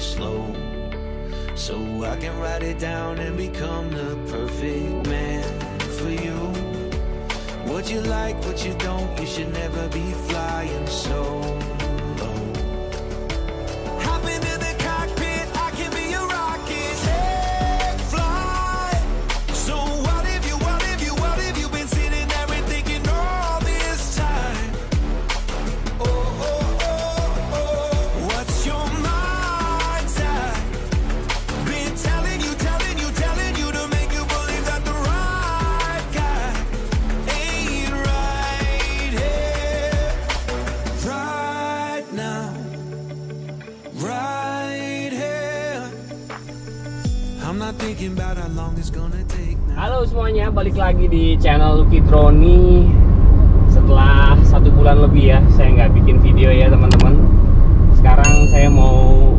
slow, so I can write it down and become the perfect man for you. What you like, what you don't, you should never be flying so di channel Lucky Droni Setelah satu bulan lebih ya, saya nggak bikin video ya teman-teman. Sekarang saya mau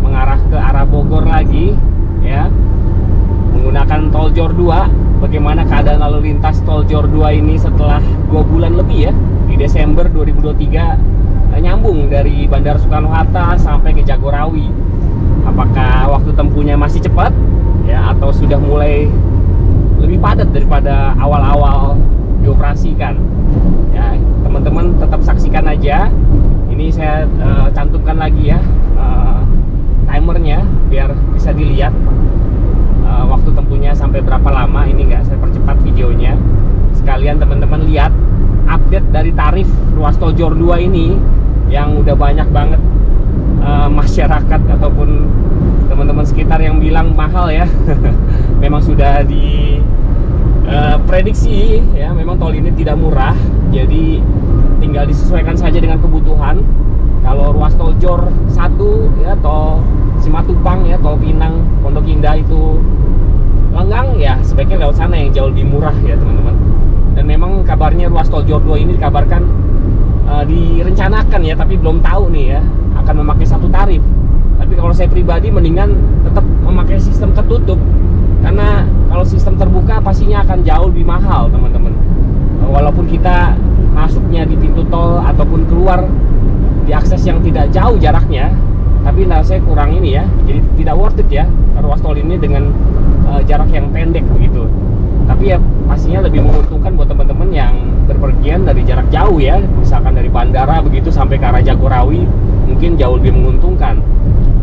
mengarah ke arah Bogor lagi ya. Menggunakan tol Jor 2 Bagaimana keadaan lalu lintas tol Jor 2 ini setelah dua bulan lebih ya? Di Desember 2023 eh, Nyambung dari Bandara Soekarno-Hatta sampai ke Jagorawi. Apakah waktu tempuhnya masih cepat ya atau sudah mulai lebih padat daripada awal-awal dioperasikan. Ya, teman-teman tetap saksikan aja. Ini saya eh, cantumkan lagi ya eh, timernya biar bisa dilihat eh, waktu tempuhnya sampai berapa lama. Ini nggak saya percepat videonya. Sekalian teman-teman lihat update dari tarif ruas tol Jor 2 ini yang udah banyak banget eh, masyarakat ataupun teman-teman sekitar yang bilang mahal ya. Memang sudah di eh, prediksi ya memang tol ini tidak murah. Jadi tinggal disesuaikan saja dengan kebutuhan. Kalau ruas tol Jor 1 ya tol Simatupang ya tol Pinang Pondok Indah itu lenggang ya sebaiknya lewat sana yang jauh lebih murah ya teman-teman. Dan memang kabarnya ruas tol Jor 2 ini dikabarkan eh, direncanakan ya tapi belum tahu nih ya akan memakai satu tarif tapi kalau saya pribadi mendingan tetap memakai sistem tertutup. Karena kalau sistem terbuka pastinya akan jauh lebih mahal teman-teman. Walaupun kita masuknya di pintu tol ataupun keluar di akses yang tidak jauh jaraknya tapi nah saya kurang ini ya. Jadi tidak worth it ya ruas tol ini dengan eh, jarak yang pendek begitu. Tapi ya pastinya lebih menguntungkan buat teman-teman yang berpergian dari jarak jauh ya. Misalkan dari bandara begitu sampai ke arah Jagorawi mungkin jauh lebih menguntungkan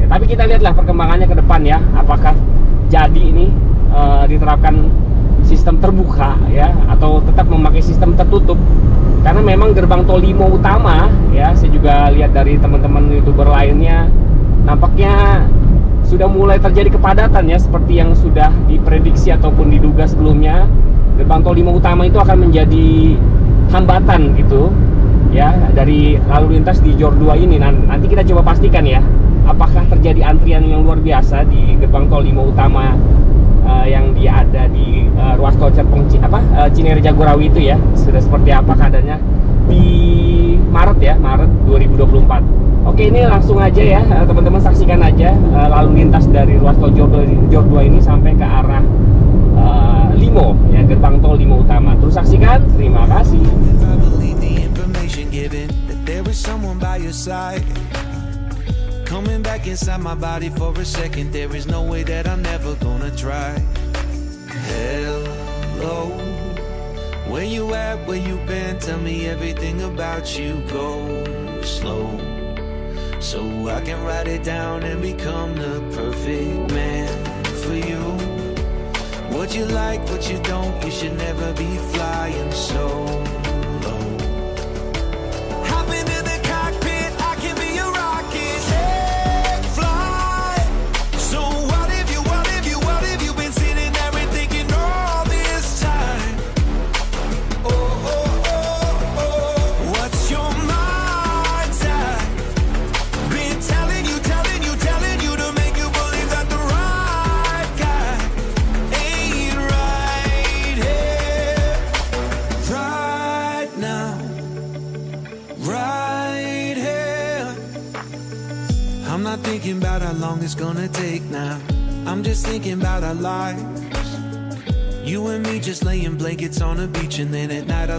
tapi kita lihatlah perkembangannya ke depan ya. Apakah jadi ini eh, diterapkan sistem terbuka ya atau tetap memakai sistem tertutup? Karena memang gerbang tol Limo utama ya saya juga lihat dari teman-teman youtuber lainnya nampaknya sudah mulai terjadi kepadatan ya seperti yang sudah diprediksi ataupun diduga sebelumnya. Gerbang tol Limo utama itu akan menjadi hambatan gitu ya dari lalu lintas di Jor 2 ini. Nan- nanti kita coba pastikan ya apakah terjadi antrian yang luar biasa di gerbang tol Limo utama eh, yang dia ada di eh, ruas tol Serpong apa eh, Cinere Jagorawi itu ya? Sudah seperti apa keadaannya? Di Maret ya Maret 2024 Oke ini langsung aja ya teman-teman saksikan aja eh, lalu lintas dari ruas tol Jor 2, Jor 2 ini sampai ke arah eh, Limo ya gerbang tol Limo utama. Terus saksikan terima kasih Coming back inside my body for a second, there is no way that I'm never gonna try. Hello, where you at? Where you been? Tell me everything about you. Go slow, so I can write it down and become the perfect man for you. What you like, what you don't, you should never be flying so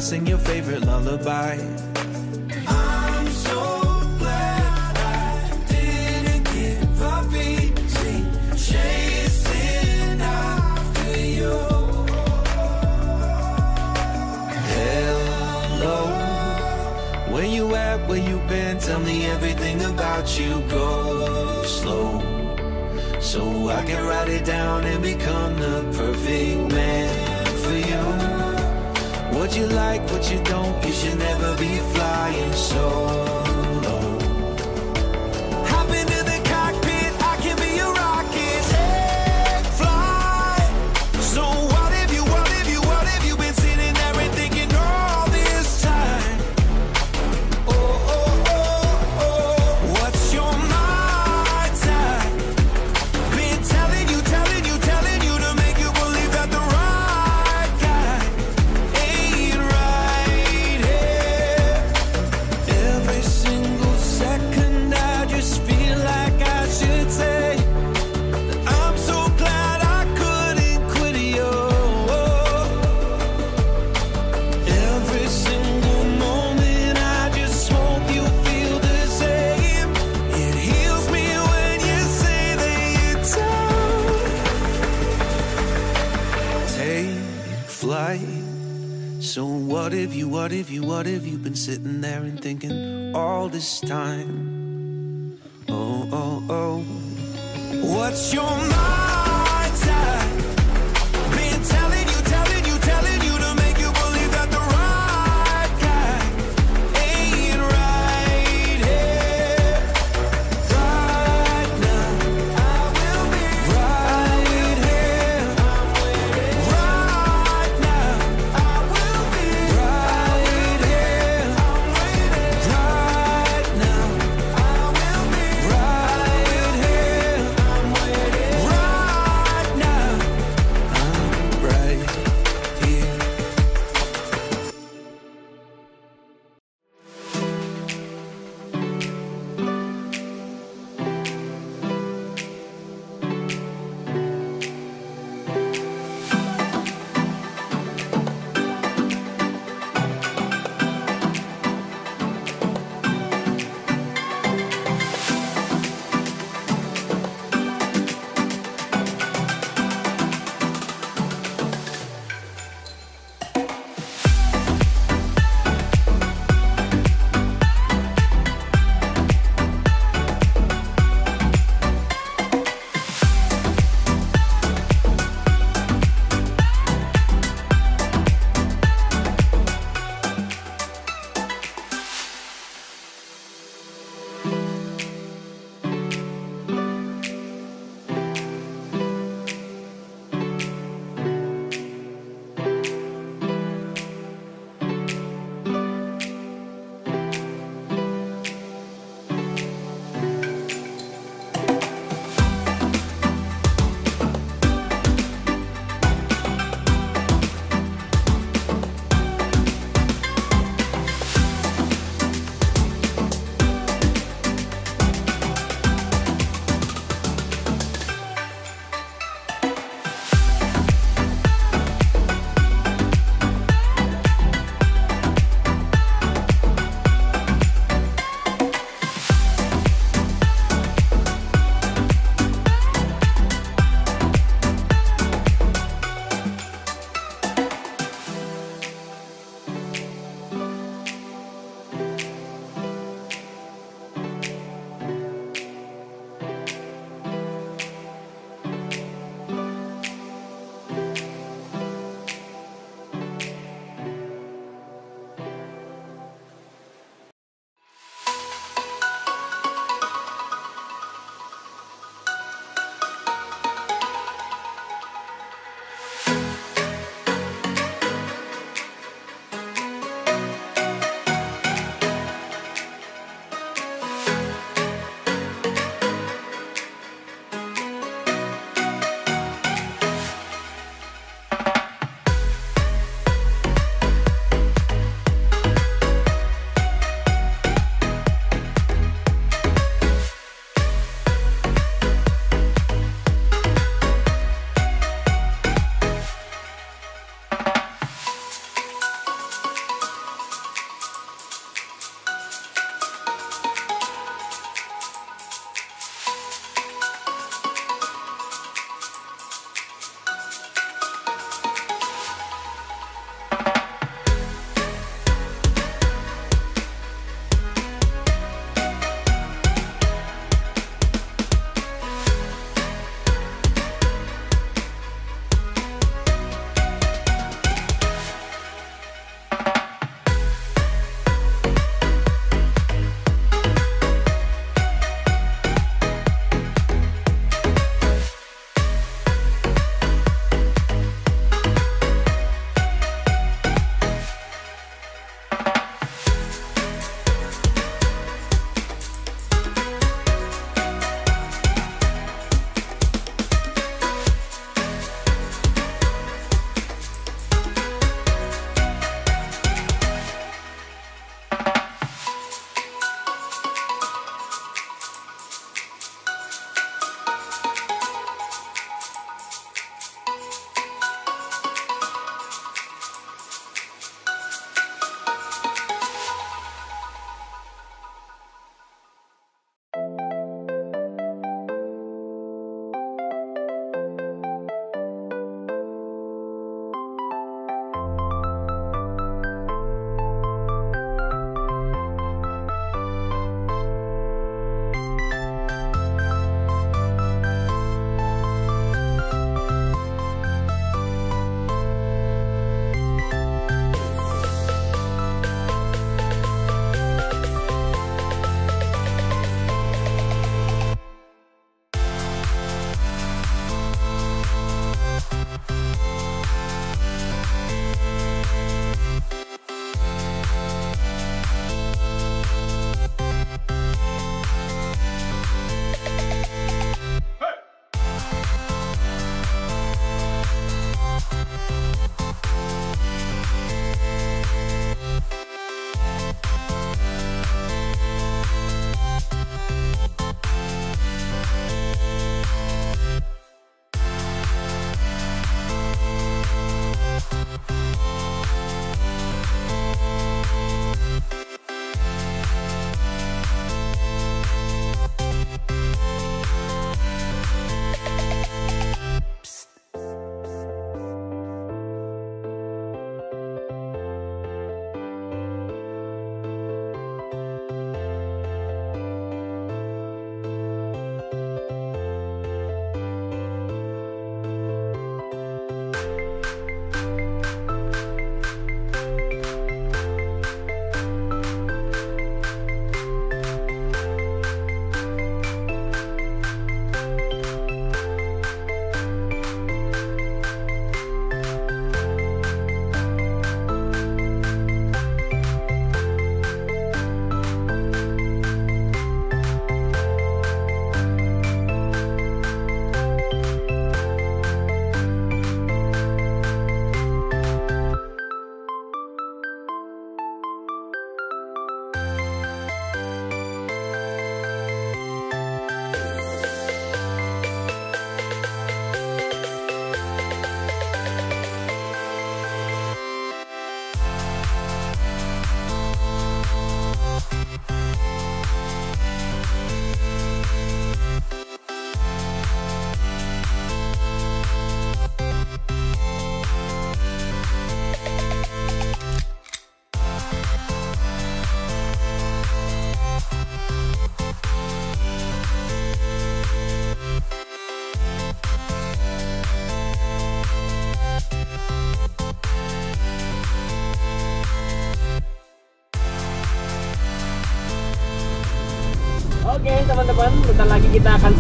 I'll sing your favorite lullaby. I'm so glad I didn't give up easy, chasing after you. Hello, where you at? Where you been? Tell me everything about you. Go slow, so I can write it down and become the perfect man for you. What you like, what you don't, you should never be flying solo. Take flight. So what if you, what if you, what if you've been sitting there and thinking all this time? Oh, oh, oh. What's your mind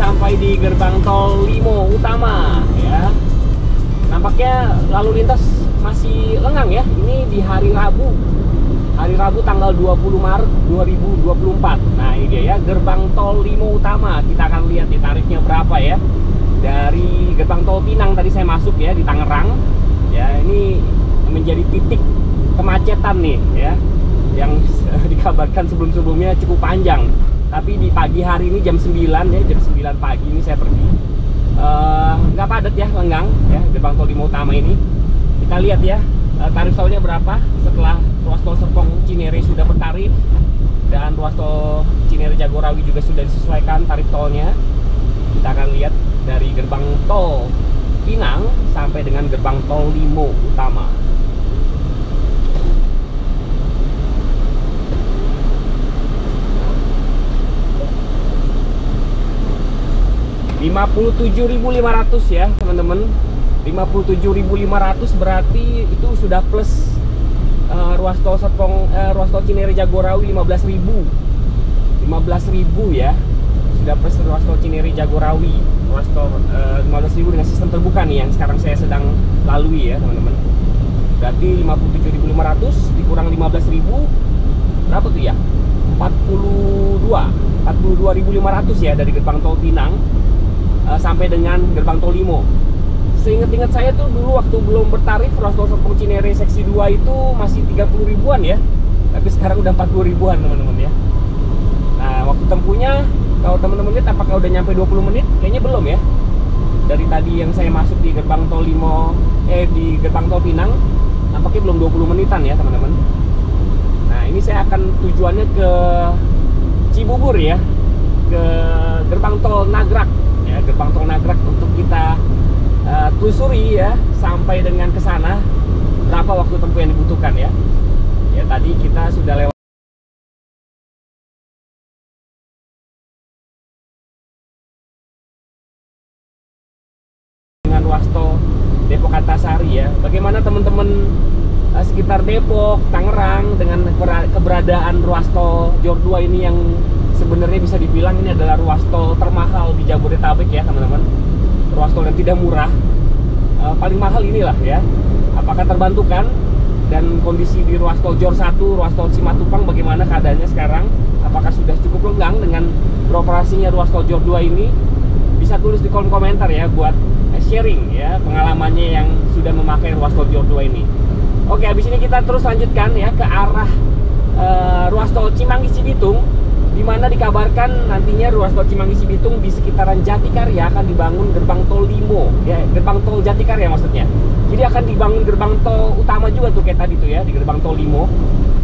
sampai di gerbang tol Limo Utama ya. Nampaknya lalu lintas masih lengang ya. Ini di hari Rabu. Hari Rabu tanggal 20 Maret 2024. Nah, ini dia ya gerbang tol Limo Utama. Kita akan lihat di tarifnya berapa ya. Dari gerbang tol Pinang tadi saya masuk ya di Tangerang. Ya, ini menjadi titik kemacetan nih ya. Yang dikabarkan sebelum-sebelumnya cukup panjang tapi di pagi hari ini jam 9 ya jam 9 pagi ini saya pergi. Eh, nggak uh, padat ya lenggang ya gerbang tol Lima Utama ini. Kita lihat ya uh, tarif tolnya berapa setelah ruas tol Serpong Cinere sudah bertarif dan ruas tol Cinere Jagorawi juga sudah disesuaikan tarif tolnya. Kita akan lihat dari gerbang tol Pinang sampai dengan gerbang tol Limo Utama 57.500 ya teman-teman. 57.500 berarti itu sudah plus uh, ruas tol Serpong uh, ruas tol Cinere Jagorawi 15.000 15.000 ya sudah plus ruas tol Cinere Jagorawi ruas tol uh, 15.000 dengan sistem terbuka nih yang sekarang saya sedang lalui ya teman-teman. Berarti 57.500 dikurang 15.000 berapa tuh ya? 42 42.500 ya dari gerbang tol Pinang uh, sampai dengan gerbang tol Limo. Seingat-ingat saya tuh dulu waktu belum bertarif ruas tol Serpong Cinere seksi 2 itu masih 30 ribuan ya. Tapi sekarang udah 40 ribuan teman-teman ya. Nah, waktu tempuhnya kalau teman-teman lihat apakah udah nyampe 20 menit? Kayaknya belum ya. Dari tadi yang saya masuk di gerbang tol Limo eh di gerbang tol Pinang nampaknya belum 20 menitan ya, teman-teman. Nah, ini saya akan tujuannya ke Cibubur ya. Ke gerbang tol Nagrak ya gerbang tol Nagrak untuk kita uh, telusuri ya sampai dengan ke sana berapa waktu tempuh yang dibutuhkan ya. Ya tadi kita sudah lewat dengan ruas tol Depok Antasari ya. Bagaimana teman-teman uh, sekitar Depok, Tangerang dengan keberadaan ruas tol Jor 2 ini yang sebenarnya bisa dibilang ini adalah ruas tol termahal di Jabodetabek ya teman-teman ruas tol yang tidak murah uh, paling mahal inilah ya apakah terbantukan dan kondisi di ruas tol Jor 1, ruas tol Simatupang bagaimana keadaannya sekarang? Apakah sudah cukup lenggang dengan beroperasinya ruas tol Jor 2 ini? Bisa tulis di kolom komentar ya buat sharing ya pengalamannya yang sudah memakai ruas tol Jor 2 ini. Oke, habis ini kita terus lanjutkan ya ke arah uh, ruas tol Cimanggis Cibitung di mana dikabarkan nantinya ruas tol Cimanggis Cibitung di sekitaran Jatikarya akan dibangun gerbang tol Limo. Ya gerbang tol Jatikarya maksudnya. Jadi akan dibangun gerbang tol utama juga tuh kayak tadi tuh ya di gerbang tol Limo.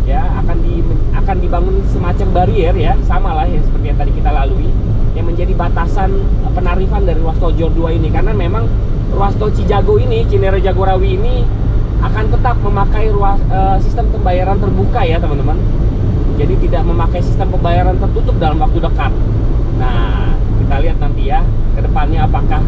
Ya akan di akan dibangun semacam barrier ya sama lah ya seperti yang tadi kita lalui yang menjadi batasan eh, penarifan dari ruas tol Jor 2 ini. Karena memang ruas tol Cijago ini Cinere Jagorawi ini akan tetap memakai ruas uh, sistem pembayaran terbuka ya teman-teman jadi tidak memakai sistem pembayaran tertutup dalam waktu dekat. Nah, kita lihat nanti ya ke depannya apakah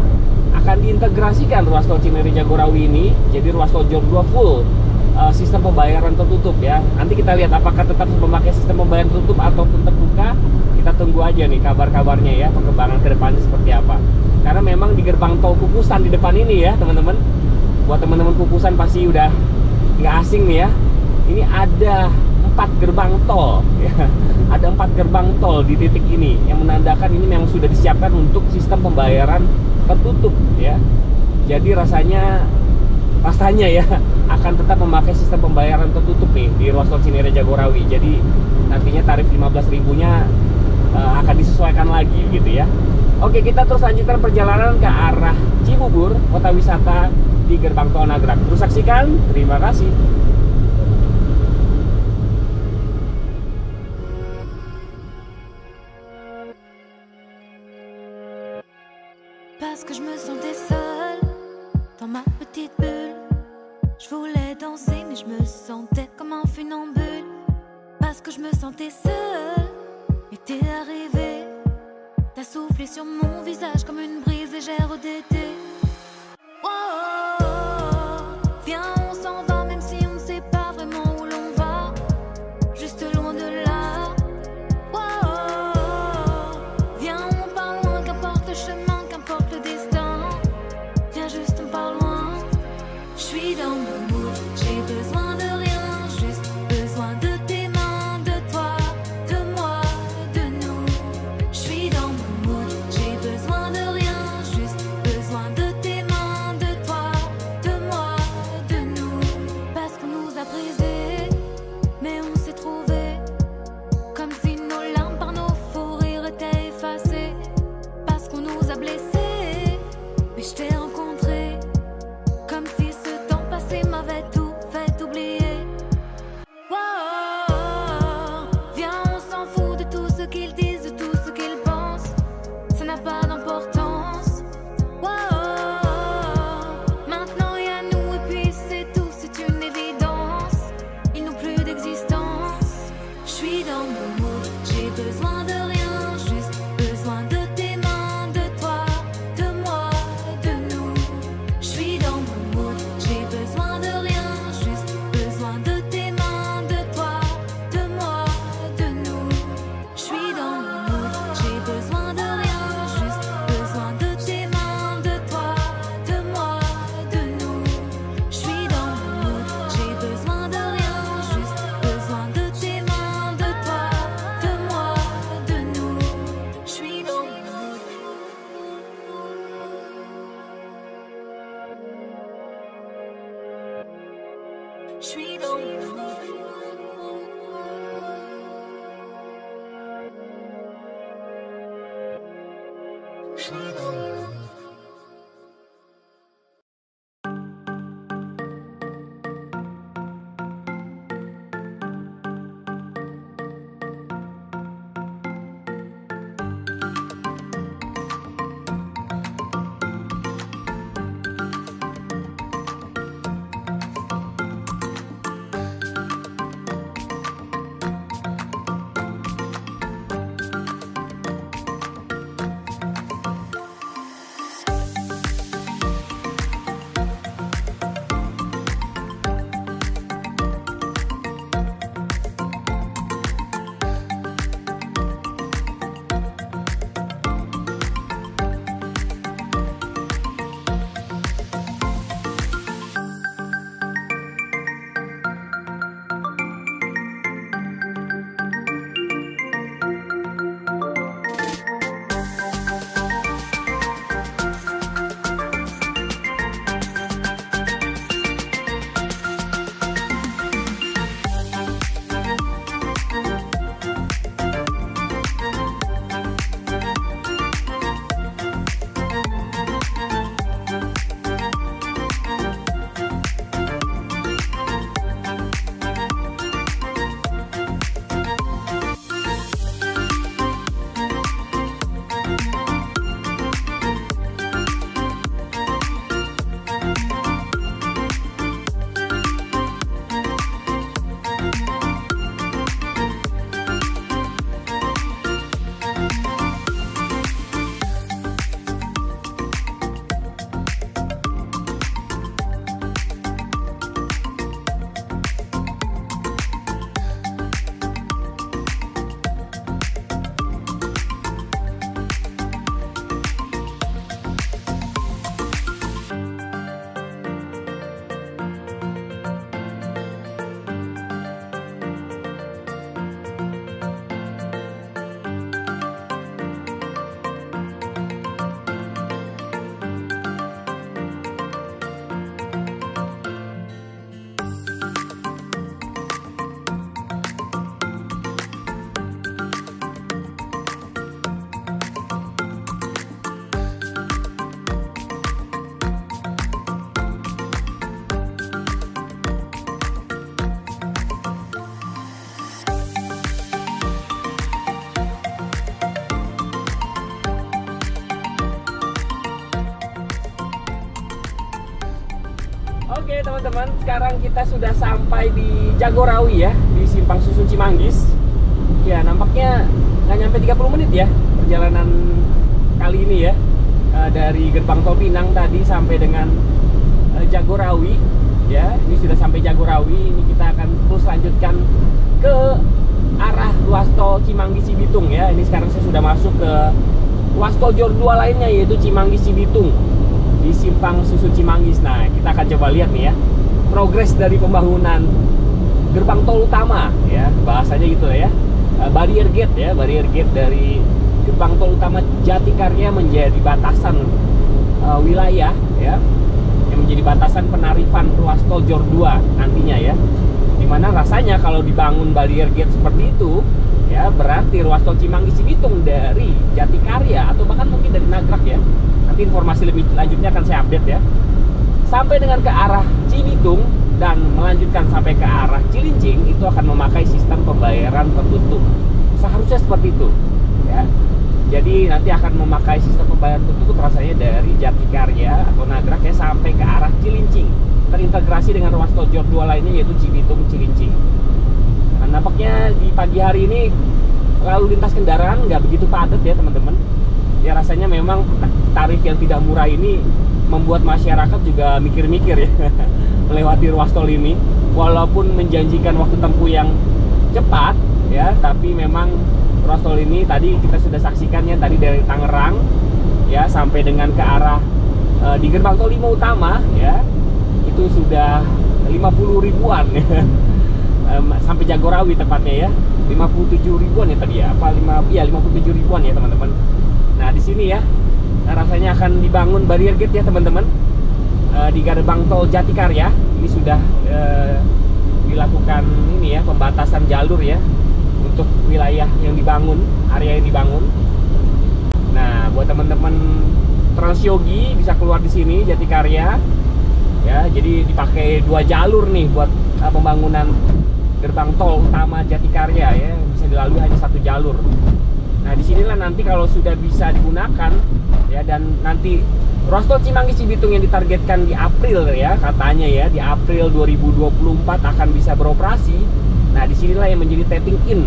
akan diintegrasikan ruas tol Cinere Jagorawi ini jadi ruas tol Jor 2 full uh, sistem pembayaran tertutup ya. Nanti kita lihat apakah tetap memakai sistem pembayaran tertutup ataupun terbuka. Kita tunggu aja nih kabar-kabarnya ya perkembangan ke depannya seperti apa. Karena memang di gerbang tol Kukusan di depan ini ya, teman-teman. Buat teman-teman Kukusan pasti udah nggak asing nih ya. Ini ada empat gerbang tol ya. ada empat gerbang tol di titik ini yang menandakan ini memang sudah disiapkan untuk sistem pembayaran tertutup ya jadi rasanya rasanya ya akan tetap memakai sistem pembayaran tertutup nih di ruas tol Cinere Jagorawi jadi nantinya tarif 15 ribunya uh, akan disesuaikan lagi gitu ya Oke kita terus lanjutkan perjalanan ke arah Cibubur kota wisata di gerbang tol Nagrak terus saksikan terima kasih pas. Je suis dans mon mood, j'ai besoin. Sekarang kita sudah sampai di Jagorawi ya, di Simpang Susun Cimanggis. Ya, nampaknya nggak nyampe 30 menit ya perjalanan kali ini ya. Eh, dari gerbang tol Pinang tadi sampai dengan eh, Jagorawi ya. Ini sudah sampai Jagorawi, ini kita akan terus lanjutkan ke arah ruas tol Cimanggis Cibitung ya. Ini sekarang saya sudah masuk ke ruas tol Jor 2 lainnya yaitu Cimanggis Cibitung di Simpang Susun Cimanggis. Nah, kita akan coba lihat nih ya progres dari pembangunan gerbang tol utama ya. Bahasanya gitu ya. Eh, barrier gate ya barrier gate dari gerbang tol utama Jatikarya menjadi batasan eh, wilayah ya. Yang menjadi batasan penarifan ruas tol Jor 2 nantinya ya. Di mana rasanya kalau dibangun barrier gate seperti itu ya berarti ruas tol Cimanggis Cibitung dari Jatikarya atau bahkan mungkin dari Nagrak ya. Nanti informasi lebih lanjutnya akan saya update ya sampai dengan ke arah Cibitung dan melanjutkan sampai ke arah Cilincing itu akan memakai sistem pembayaran tertutup. Seharusnya seperti itu ya. Jadi nanti akan memakai sistem pembayaran tertutup rasanya dari Jatikarya atau Nagrak ya sampai ke arah Cilincing. Terintegrasi dengan ruas tol Jor 2 lainnya yaitu Cibitung Cilincing. Nah, nampaknya di pagi hari ini lalu lintas kendaraan nggak begitu padat ya teman-teman. Ya rasanya memang tarif yang tidak murah ini membuat masyarakat juga mikir-mikir ya melewati ruas tol ini. Walaupun menjanjikan waktu tempuh yang cepat ya tapi memang ruas tol ini tadi kita sudah saksikan ya tadi dari Tangerang ya sampai dengan ke arah e, di gerbang tol 5 utama ya itu sudah 50 ribuan ya sampai Jagorawi tepatnya ya. 57 ribuan ya tadi ya apa 5 ya 57 ribuan ya teman-teman. Nah di sini ya rasanya akan dibangun barrier gate ya teman-teman. Eh, di gerbang tol Jatikarya. Ini sudah eh, dilakukan ini ya pembatasan jalur ya untuk wilayah yang dibangun area yang dibangun. Nah buat teman-teman Transyogi bisa keluar di sini Jatikarya. Ya jadi dipakai dua jalur nih buat eh, pembangunan gerbang tol utama Jatikarya ya bisa dilalui hanya satu jalur. Nah di sinilah nanti kalau sudah bisa digunakan ya dan nanti ruas tol Cimanggis Cibitung yang ditargetkan di April ya katanya ya di April 2024 akan bisa beroperasi. Nah di sinilah yang menjadi tapping in.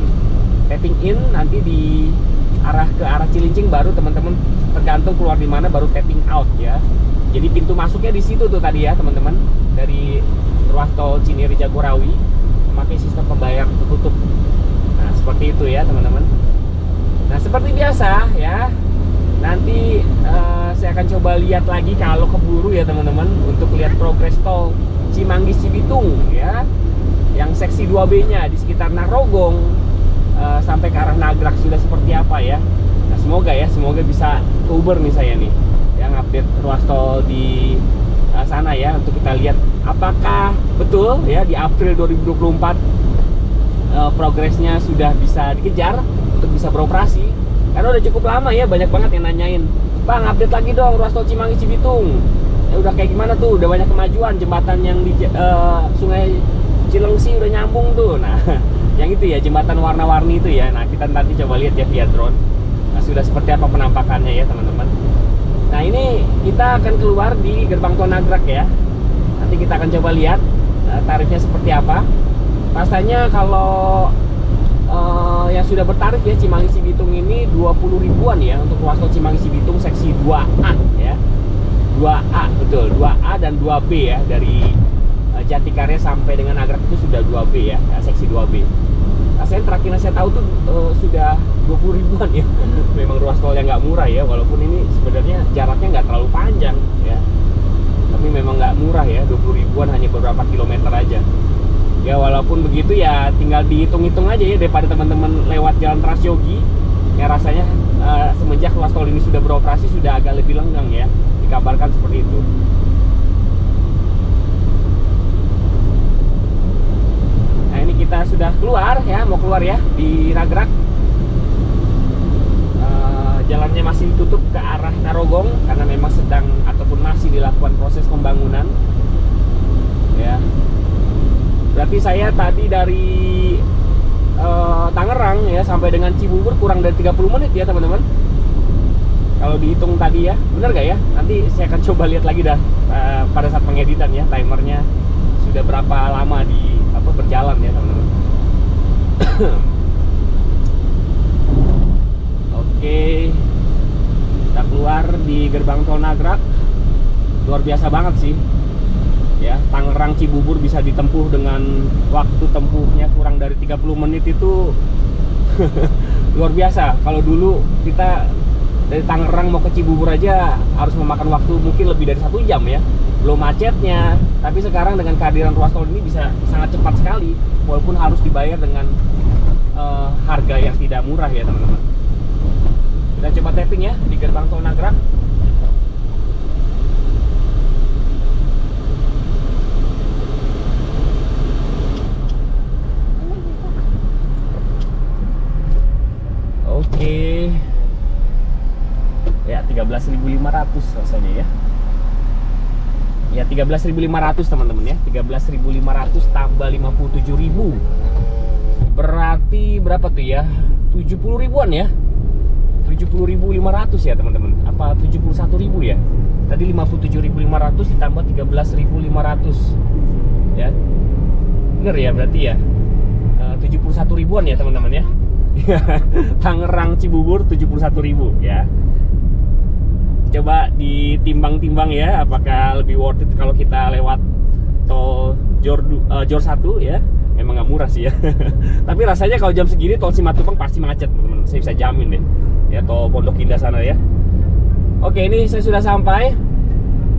Tapping in nanti di arah ke arah Cilincing baru teman-teman tergantung keluar di mana baru tapping out ya. Jadi pintu masuknya di situ tuh tadi ya teman-teman dari ruas tol Cinere Jagorawi memakai sistem pembayaran tertutup. Nah seperti itu ya teman-teman. Nah seperti biasa ya nanti eh, saya akan coba lihat lagi kalau keburu ya teman-teman untuk lihat progres tol Cimanggis Cibitung ya. Yang seksi 2B nya di sekitar Narogong eh, sampai ke arah Nagrak sudah seperti apa ya. Nah semoga ya semoga bisa Uber nih saya nih yang update ruas tol di eh, sana ya untuk kita lihat apakah betul ya di April 2024 eh, progresnya sudah bisa dikejar untuk bisa beroperasi karena udah cukup lama ya banyak banget yang nanyain. Bang update lagi dong ruas tol Cimanggis Cibitung. Ya udah kayak gimana tuh? Udah banyak kemajuan jembatan yang di eh, sungai Cilengsi udah nyambung tuh. Nah yang itu ya jembatan warna-warni itu ya. Nah kita nanti coba lihat ya via drone. Nah, sudah seperti apa penampakannya ya teman-teman. Nah ini kita akan keluar di gerbang tol Nagrak ya. Nanti kita akan coba lihat eh, tarifnya seperti apa. Rasanya kalau eh, yang sudah bertarif ya Cimanggis Cibitung ini 20 ribuan ya untuk ruas tol Cimanggis Cibitung seksi 2A ya. 2A betul 2A dan 2B ya dari eh, Jatikarya sampai dengan Nagrak itu sudah 2B ya, ya seksi 2B rasanya terakhir yang saya tahu tuh eh, sudah 20 ribuan ya. Memang ruas tol yang nggak murah ya walaupun ini sebenarnya jaraknya nggak terlalu panjang ya. Tapi memang nggak murah ya 20 ribuan hanya beberapa kilometer aja ya walaupun begitu ya tinggal dihitung-hitung aja ya daripada teman-teman lewat jalan Transyogi ya rasanya eh, semenjak ruas tol ini sudah beroperasi sudah agak lebih lenggang ya dikabarkan seperti itu. Nah ini kita sudah keluar ya mau keluar ya di Nagrak Eh, jalannya masih ditutup ke arah Narogong karena memang sedang ataupun masih dilakukan proses pembangunan. Ya berarti saya tadi dari eh, Tangerang ya sampai dengan Cibubur kurang dari 30 menit ya teman-teman. Kalau dihitung tadi ya benar nggak ya? Nanti saya akan coba lihat lagi dah uh, pada saat pengeditan ya timernya sudah berapa lama di apa berjalan ya teman-teman. Oke kita keluar di gerbang tol Nagrak luar biasa banget sih ya Tangerang Cibubur bisa ditempuh dengan waktu tempuhnya kurang dari 30 menit itu luar biasa. Kalau dulu kita dari Tangerang mau ke Cibubur aja harus memakan waktu mungkin lebih dari satu jam ya. Belum macetnya tapi sekarang dengan kehadiran ruas tol ini bisa sangat cepat sekali walaupun harus dibayar dengan uh, harga yang tidak murah ya teman-teman. Kita coba tapping ya di gerbang tol Nagrak Oke. Ya, 13.500 rasanya ya. Ya, 13.500 teman-teman ya. 13.500 tambah 57.000. Berarti berapa tuh ya? 70 ribuan ya. 70.500 ya teman-teman. Apa 71.000 ya? Tadi 57.500 ditambah 13.500. Ya. Bener ya berarti ya. Eh, 71 ribuan ya teman-teman ya. Tangerang Cibubur 71.000 ya. Coba ditimbang-timbang ya apakah lebih worth it kalau kita lewat tol Jor uh, Jor 1 ya. Emang nggak murah sih ya. Tapi rasanya kalau jam segini tol Simatupang pasti macet, teman-teman. Saya bisa jamin deh. Ya tol Pondok Indah sana ya. Oke, ini saya sudah sampai.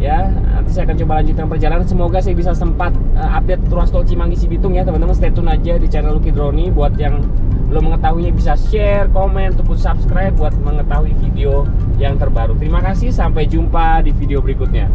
Ya, nanti saya akan coba lanjutkan perjalanan. Semoga saya bisa sempat uh, update ruas tol Cimanggis Cibitung ya, teman-teman. Stay tune aja di channel Lucky Droni buat yang belum mengetahuinya bisa share, komen, ataupun subscribe buat mengetahui video yang terbaru. Terima kasih, sampai jumpa di video berikutnya.